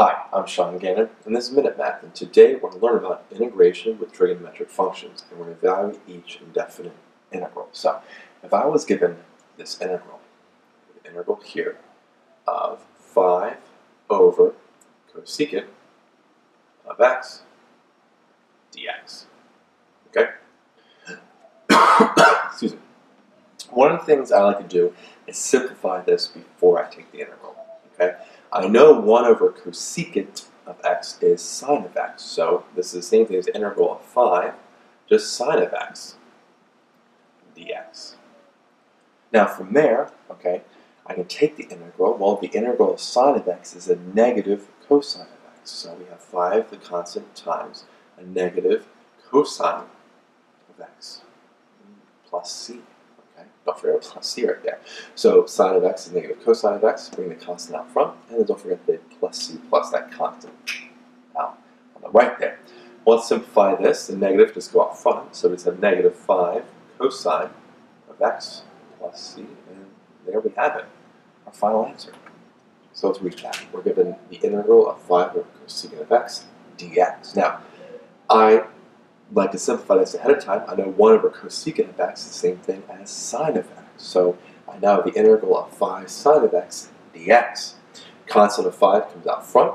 Hi, I'm Sean Gannon, and this is Minute Math, and today we're going to learn about integration with trigonometric functions, and we're going to evaluate each indefinite integral. So, if I was given this integral, the integral here, of 5 over cosecant of x dx, okay? Excuse me. One of the things I like to do is simplify this before I take the integral, okay? I know 1 over cosecant of x is sine of x, so this is the same thing as integral of 5, just sine of x dx. Now from there, okay, I can take the integral. Well, the integral of sine of x is a negative cosine of x. So we have 5, the constant, times a negative cosine of x plus c. Don't forget plus c right there. So sine of x is negative cosine of x. Bring the constant out front. And then don't forget the plus c plus that constant out on the right there. Let's simplify this. The negative just go out front. So it's a negative 5 cosine of x plus c. And there we have it, our final answer. So let's recap. We're given the integral of 5 over cosecant of x dx. Now, I like to simplify this ahead of time, I know 1 over cosecant of x is the same thing as sine of x. So I now have the integral of 5 sine of x dx. Constant of 5 comes out front.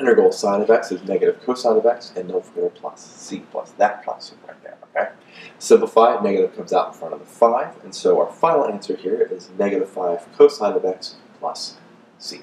Integral of sine of x is negative cosine of x, and don't forget plus c plus that constant right there, okay? Simplify, negative comes out in front of the 5, and so our final answer here is negative 5 cosine of x plus c.